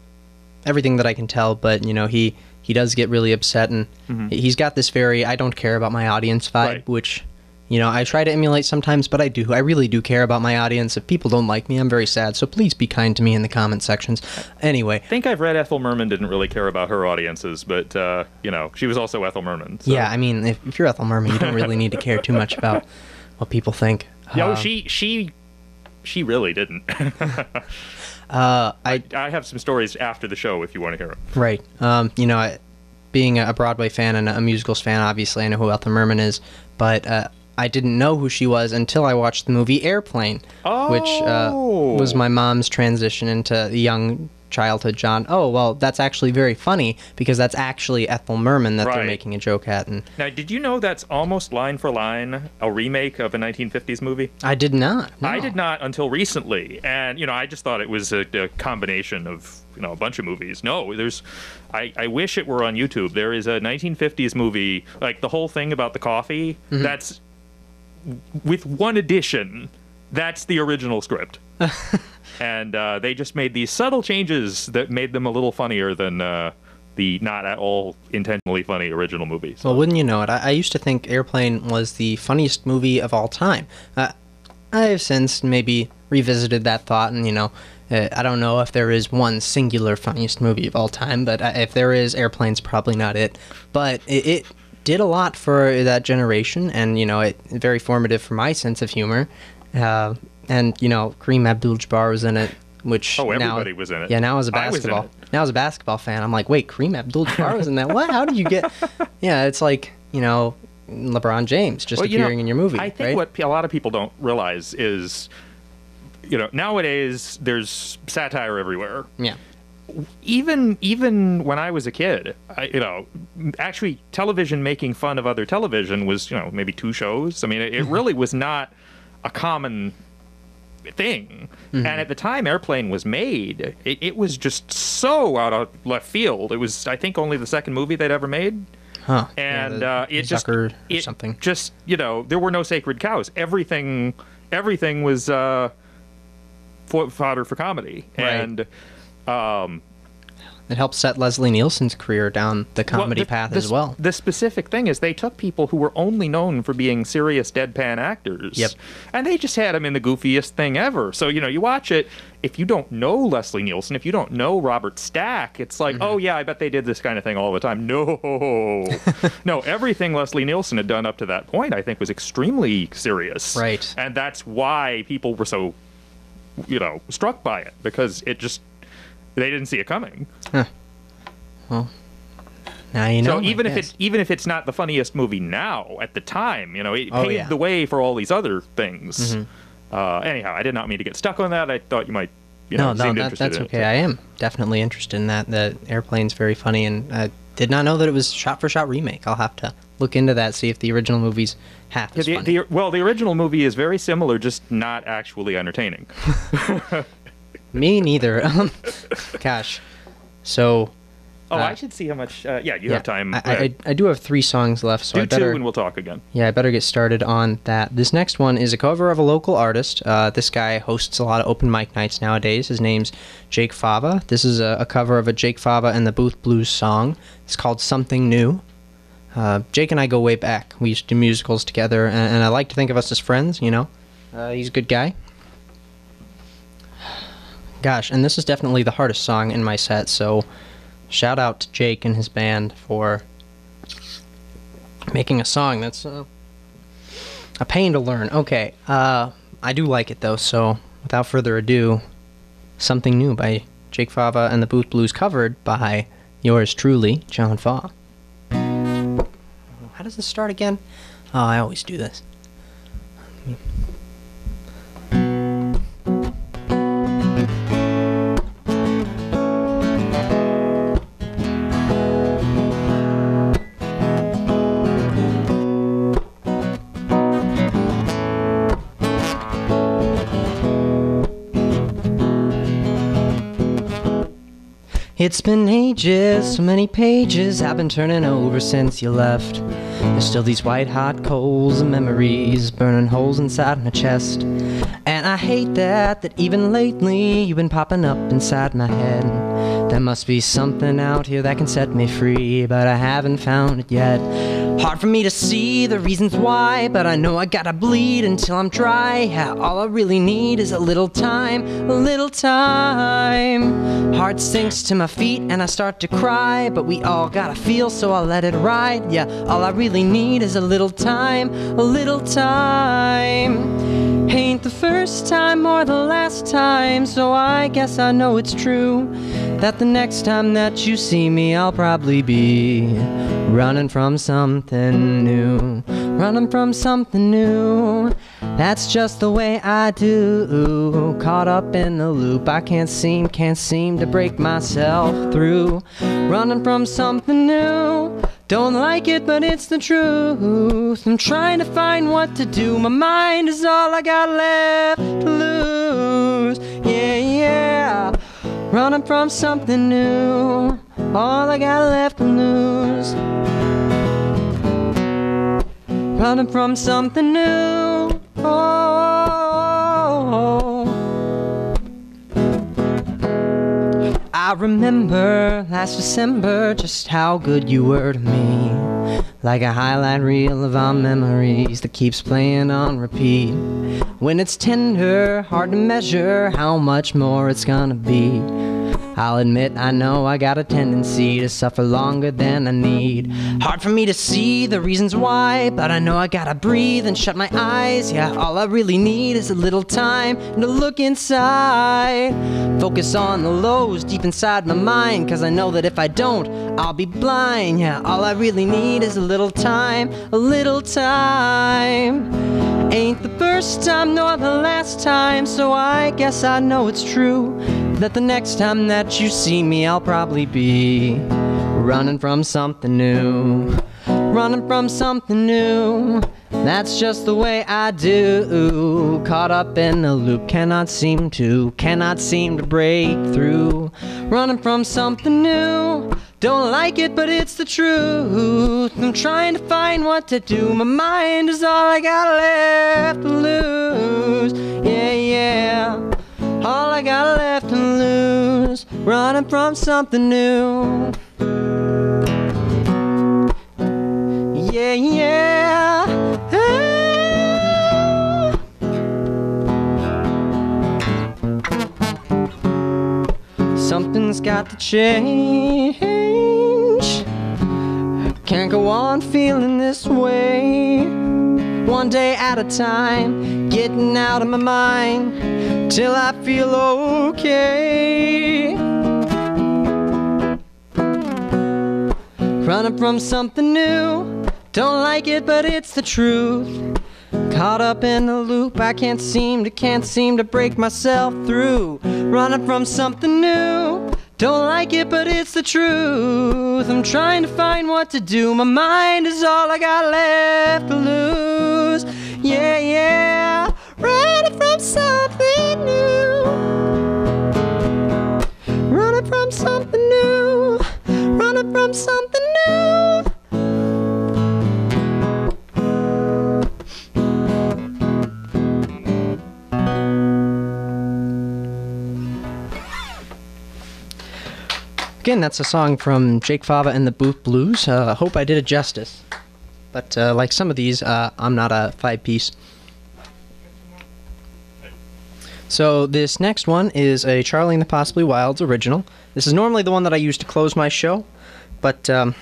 everything that I can tell, but you know he he does get really upset and he's got this very I don't care about my audience vibe, Right. which you know I try to emulate sometimes, but I do I really do care about my audience. If people don't like me, I'm very sad. So please be kind to me in the comment sections. Anyway, I think I've read Ethel Merman didn't really care about her audiences, but, uh, you know, she was also Ethel Merman. So. yeah, I mean if, if you're Ethel Merman, you don't really need to care too much about what people think. Yo, Uh, she, she, she really didn't. uh, I I have some stories after the show if you want to hear them. Right. Um, you know, I, being a Broadway fan and a musicals fan, obviously I know who Ethel Merman is, but uh, I didn't know who she was until I watched the movie Airplane, which uh, Oh. was my mom's transition into young childhood John. Oh, well, that's actually very funny because that's actually Ethel Merman that they're making a joke at, and Now, did you know that's almost line for line a remake of a 1950s movie? I did not. I did not until recently, and you know, I just thought it was a, a combination of you know a bunch of movies. No, there's, I, I wish it were on YouTube. There is a 1950s movie, like the whole thing about the coffee. Mm-hmm. That's with one addition. That's the original script, and uh, they just made these subtle changes that made them a little funnier than uh, the not at all intentionally funny original movie. So, Well, wouldn't you know it? I, I used to think Airplane was the funniest movie of all time. Uh, I have since maybe revisited that thought, and you know, uh, I don't know if there is one singular funniest movie of all time, but uh, if there is, Airplane's probably not it. But it, it did a lot for that generation, and you know, it very formative for my sense of humor. Uh, and you know, Kareem Abdul-Jabbar was in it, which Oh, now- everybody was in it. Yeah, now as a I was in basketball, now as a basketball fan, I'm like, wait, Kareem Abdul-Jabbar was in that? What? How did you get? Yeah, it's like you know, LeBron James just Well, you know, appearing in your movie, I think right? what a lot of people don't realize is, you know, nowadays there's satire everywhere. yeah, Even even when I was a kid, I, you know, actually television making fun of other television was you know maybe two shows. I mean, it, it really was not a common thing. And at the time Airplane was made, it, it was just so out of left field. It was, I think, only the second movie they'd ever made huh? Yeah, and the uh, it just or it something. Just you know, there were no sacred cows. Everything, everything was uh, fodder for comedy, Right. and um, It helped set Leslie Nielsen's career down the well, comedy the- path the as well. The specific thing is they took people who were only known for being serious deadpan actors, Yep. and they just had them in the goofiest thing ever. So you know, you watch it. If you don't know Leslie Nielsen, if you don't know Robert Stack, it's like, Mm-hmm. oh yeah, I bet they did this kind of thing all the time. No, no, everything Leslie Nielsen had done up to that point, I think, was extremely serious. Right. and that's why people were so, you know, struck by it because it just they didn't see it coming. Well now you know. So even if guess. it even if it's not the funniest movie now, at the time, you know, it Oh, paved yeah. the way for all these other things. Uh, anyhow, I did not mean to get stuck on that. I thought you might, you know, no, seemed no, that, that's okay. it. I am definitely interested in that. The airplane's very funny, and I did not know that it was shot for shot remake. I'll have to look into that, see if the original movie's half Yeah, as the, funny. the, well, the original movie is very similar, just not actually entertaining. Me neither. Um, Gosh. So Oh, Uh, I should see how much. Uh, yeah, you yeah, have time. I, I, I do have three songs left, so do I better. two, and we'll talk again. Yeah, I better get started on that. This next one is a cover of a local artist. Uh, this guy hosts a lot of open mic nights nowadays. His name's Jake Fava. This is a, a cover of a Jake Fava and the Booth Blues song. It's called Something New. Uh, Jake and I go way back. We used to do musicals together, and, and I like to think of us as friends, you know? Uh, he's a good guy. Gosh, and this is definitely the hardest song in my set, so shout out to Jake and his band for making a song that's uh, a pain to learn. Okay, uh, I do like it though, so without further ado, Something New by Jake Fava and the Booth Blues covered by yours truly, Jon Faw. How does this start again? Oh, I always do this. It's been ages, so many pages I've been turning over since you left. There's still these white hot coals of memories burning holes inside my chest. And I hate that, that even lately you've been popping up inside my head. There must be something out here that can set me free, but I haven't found it yet. Hard for me to see the reasons why, but I know I gotta bleed until I'm dry. Yeah, all I really need is a little time, a little time. Heart sinks to my feet and I start to cry, but we all gotta feel, so I'll let it ride. Yeah, all I really need is a little time, a little time. Ain't the first time or the last time, so I guess I know it's true that the next time that you see me, I'll probably be running from something new. Running from something new. That's just the way I do. Caught up in the loop, I can't seem, can't seem to break myself through. Running from something new. Don't like it, but it's the truth. I'm trying to find what to do. My mind is all I got left to lose. Yeah, yeah. Running from something new. All I got left to lose. Running from something new. Oh. I remember last December just how good you were to me. Like a highlight reel of our memories that keeps playing on repeat. When it's tender, hard to measure how much more it's gonna be. I'll admit I know I got a tendency to suffer longer than I need. Hard for me to see the reasons why, but I know I gotta breathe and shut my eyes. Yeah, all I really need is a little time to look inside. Focus on the lows deep inside my mind, cause I know that if I don't, I'll be blind. Yeah, all I really need is a little time, a little time. Ain't the first time nor the last time, so I guess I know it's true that the next time that you see me, I'll probably be running from something new. Running from something new. That's just the way I do. Caught up in a loop, cannot seem to, cannot seem to break through. Running from something new. Don't like it, but it's the truth. I'm trying to find what to do. My mind is all I got left to lose. Yeah, yeah. All I got left lose. Running from something new. Yeah, yeah. Ah. Something's got to change. Can't go on feeling this way. One day at a time, getting out of my mind till I feel okay. Running from something new. Don't like it, but it's the truth. Caught up in a loop, I can't seem to, can't seem to break myself through. Running from something new. Don't like it, but it's the truth. I'm trying to find what to do. My mind is all I got left to lose. Yeah, yeah. Running from something new. Running from something new. Running from something new. Again, that's a song from Jake Fava and the Booth Blues. I uh, hope I did it justice. But uh, like some of these, uh, I'm not a five piece. So this next one is a Charlie and the Possibly Wilds original. This is normally the one that I use to close my show, but um,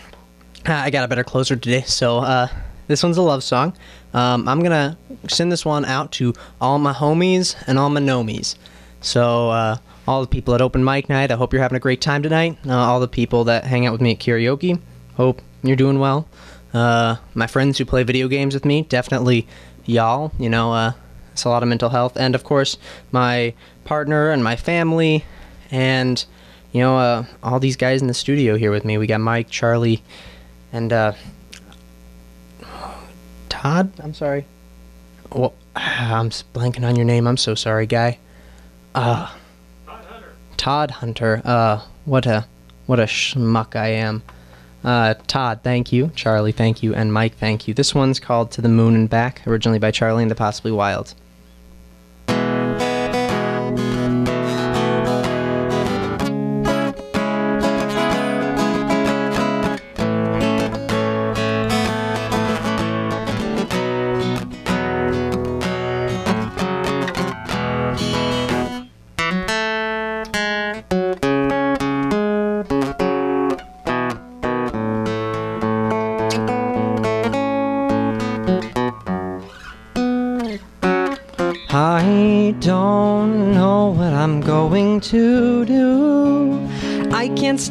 I got a better closer today. So uh, this one's a love song. Um, I'm gonna send this one out to all my homies and all my nomies. So uh, all the people at open mic night, I hope you're having a great time tonight. Uh, all the people that hang out with me at karaoke, hope you're doing well. Uh, my friends who play video games with me, definitely y'all. You know, uh, it's a lot of mental health, and of course my partner and my family, and you know uh, all these guys in the studio here with me. We got Mike, Charlie, and uh, Todd. I'm sorry. Well, I'm blanking on your name. I'm so sorry, guy. Uh, Todd Hunter. Todd Hunter. Uh, what a what a schmuck I am. Uh, Todd, thank you. Charlie, thank you. And Mike, thank you. This one's called To the Moon and Back, originally by Charlie and the Possibly Wilds.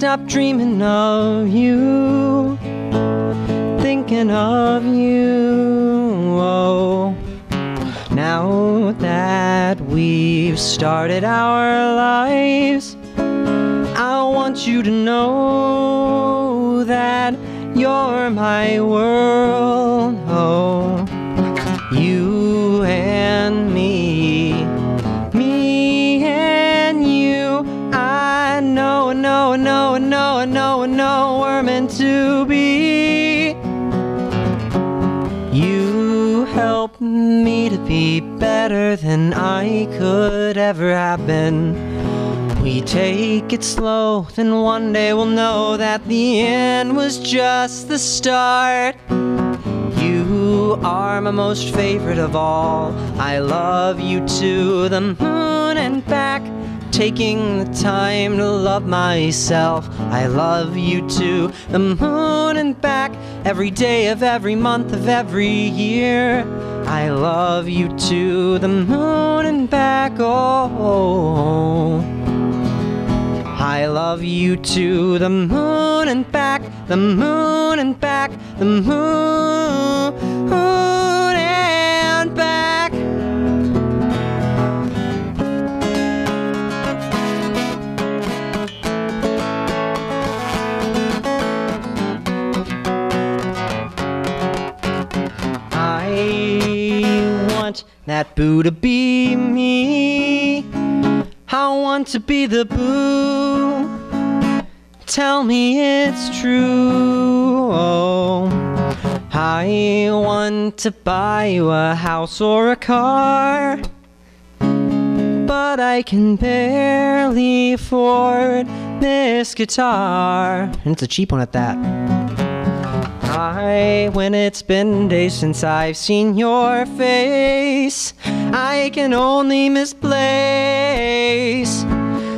Stop dreaming of you, thinking of you. Oh, now that we've started our lives, I want you to know that you're my world. Ever have been. We take it slow, then one day we'll know that the end was just the start. You are my most favorite of all. I love you to the moon and back. Taking the time to love myself. I love you to the moon and back. Every day of every month of every year. I love you to the moon and back. Oh. I love you to the moon and back, the moon and back, the moon oh. That boo to be me. I want to be the boo. Tell me it's true. Oh, I want to buy you a house or a car. But I can barely afford this guitar. And it's a cheap one at that. I, when it's been days since I've seen your face, I can only misplace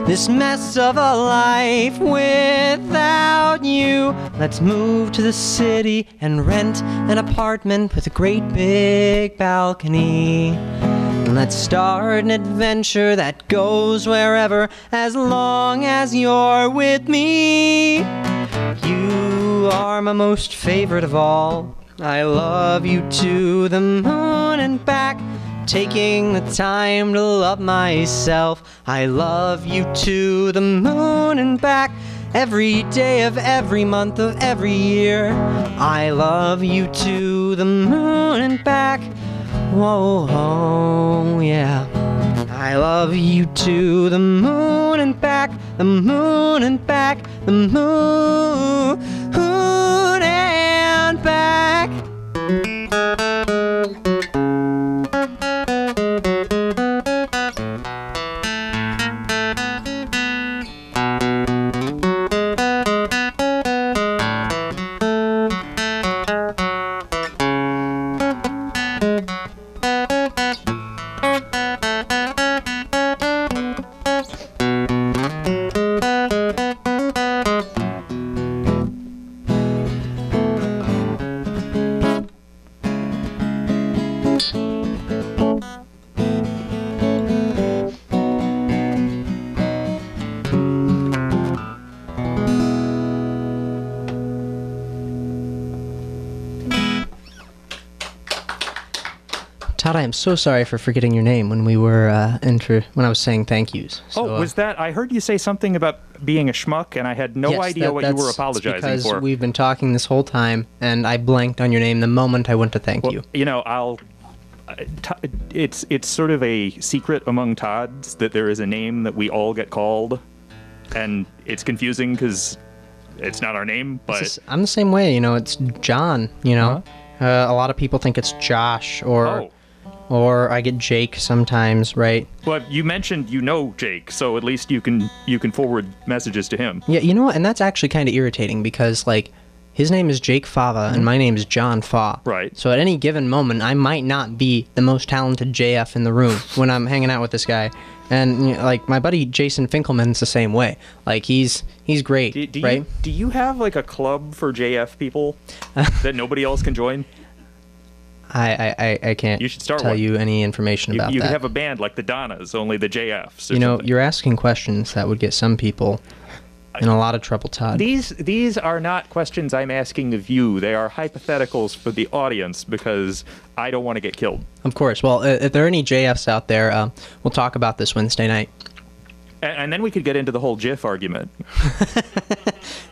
this mess of a life without you. Let's move to the city and rent an apartment with a great big balcony. Let's start an adventure that goes wherever as long as you're with me. You are my most favorite of all. I love you to the moon and back. Taking the time to love myself. I love you to the moon and back. Every day of every month of every year. I love you to the moon and back. Whoa, oh, yeah. I love you to the moon and back, the moon and back, the moon and back. So sorry for forgetting your name when we were uh, enter when I was saying thank yous. So, oh, uh, was that? I heard you say something about being a schmuck, and I had no yes, idea that- what you were apologizing because for. Because we've been talking this whole time, and I blanked on your name the moment I went to thank Well, you. you know, I'll. uh, it's it's sort of a secret among Todds that there is a name that we all get called, and it's confusing because it's not our name. But just- I'm the same way. You know, it's Jon. You know, uh, a lot of people think it's Josh or oh, or I get Jake sometimes, right? well, you mentioned you know Jake, so at least you can you can forward messages to him. Yeah, you know what? And that's actually kind of irritating because like his name is Jake Fava and my name is Jon Faw. Right. So at any given moment, I might not be the most talented JF in the room when I'm hanging out with this guy. And you know, like my buddy Jason Finkelman's the same way. Like he's he's great, Do, do right? you do you have like a club for JF people that nobody else can join? I, I, I, can't You should start tell one. you any information You, about you that. could have a band like the Donnas, only the JFs. or you know, something. you're asking questions that would get some people in a lot of trouble, Todd. These these are not questions I'm asking of you. They are hypotheticals for the audience because I don't want to get killed. Of course. Well, if there are any JFs out there, uh, we'll talk about this Wednesday night. And, and then we could get into the whole GIF argument.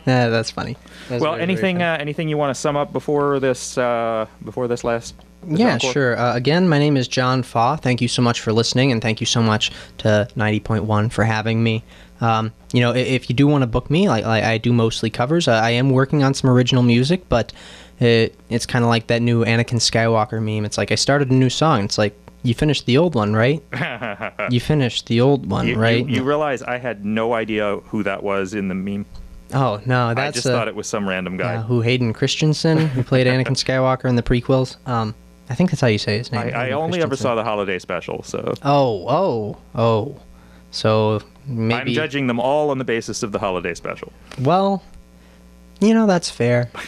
Uh, that's funny. That's well, very, very anything funny. uh, anything you want to sum up before this uh, before this last? Yeah, sure. Uh, again, my name is Jon Faw. Thank you so much for listening, and thank you so much to 90.1 for having me. Um, you know, i- if you do want to book me, like, like I do mostly covers. Uh, I am working on some original music, but it, it's kind of like that new Anakin Skywalker meme. It's like I started a new song. It's like you finished the old one, right? you finished the old one, You, you- right? You, realize I had no idea who that was in the meme. oh no, that's I just uh, thought it was some random guy. uh, who Hayden Christensen, who played Anakin Skywalker in the prequels. Um, I think that's how you say his name. I, I only ever saw the holiday special, so Oh, oh, oh. So maybe. I'm judging them all on the basis of the holiday special. Well, you know that's fair.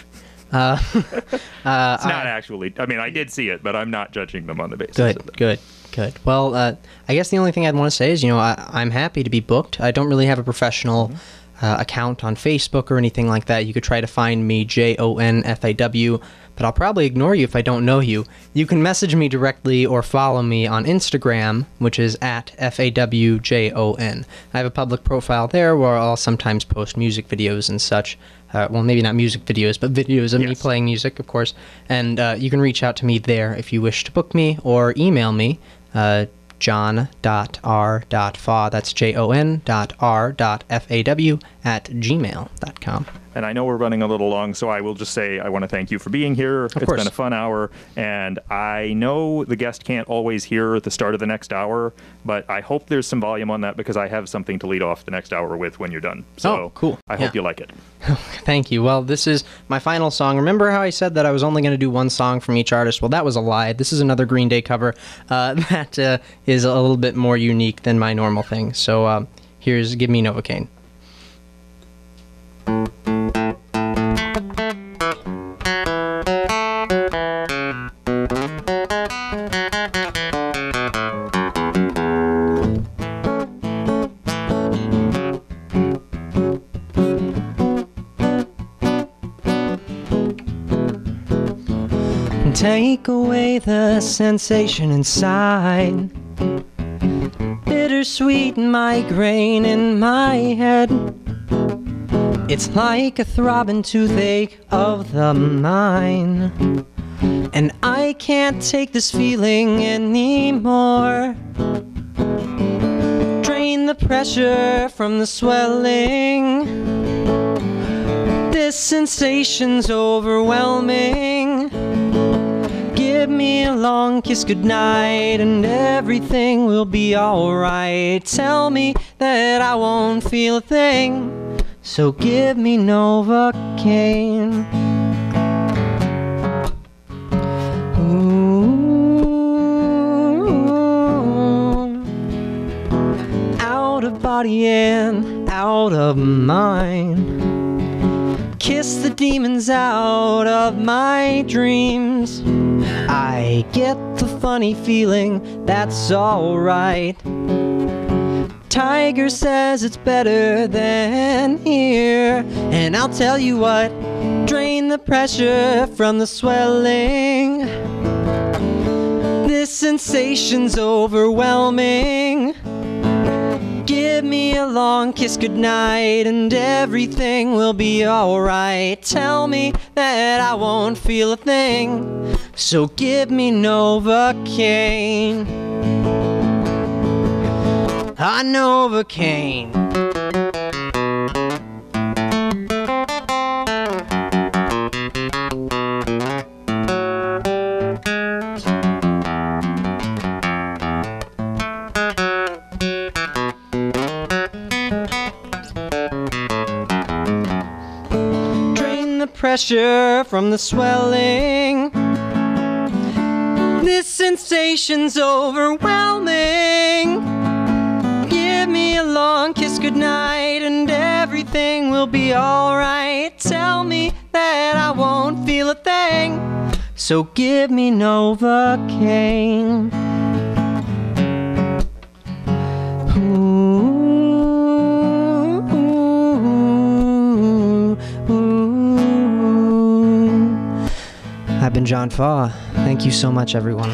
Uh, uh, It's not I- actually. I mean, I did see it, but I'm not judging them on the basis of good, good, good. Well, uh, I guess the only thing I'd want to say is, you know, I, I'm happy to be booked. I don't really have a professional Mm-hmm. uh, account on Facebook or anything like that. You could try to find me J O N F A W, but I'll probably ignore you if I don't know you. You can message me directly or follow me on Instagram, which is at F A W J O N. I have a public profile there where I'll sometimes post music videos and such. Uh, well, maybe not music videos, but videos of me playing music, of course. And uh, you can reach out to me there if you wish to book me or email me. Uh, jon.r.faw, that's J-O-N dot R dot F-A-W at gmail.com. And I know we're running a little long, so I will just say I want to thank you for being here. It's course. been a fun hour, and I know the guest can't always hear at the start of the next hour, but I hope there's some volume on that because I have something to lead off the next hour with when you're done. So Oh, cool. I Yeah. hope you like it. Thank you. Well, this is my final song. Remember how I said that I was only going to do one song from each artist? Well, that was a lie. This is another Green Day cover uh, that uh, is a little bit more unique than my normal thing. So um, here's Give Me Novocaine. Take away the sensation inside. Bittersweet migraine in my head. It's like a throbbing toothache of the mind. And I can't take this feeling anymore. Drain the pressure from the swelling. This sensation's overwhelming. Give me a long kiss goodnight and everything will be alright. Tell me that I won't feel a thing. So give me Novocaine. Ooh. Out of body and out of mind. Kiss the demons out of my dreams. I get the funny feeling that's alright. Tiger says it's better than here. And I'll tell you what, drain the pressure from the swelling. This sensation's overwhelming. Give me a long kiss goodnight and everything will be alright. Tell me that I won't feel a thing. So give me Novocaine. I Novocaine. Drain the pressure from the swelling. This sensation's overwhelming. Long kiss goodnight and everything will be alright. Tell me that I won't feel a thing. So give me Novocaine. Ooh, ooh. I've been Jon Faw. Thank you so much, everyone.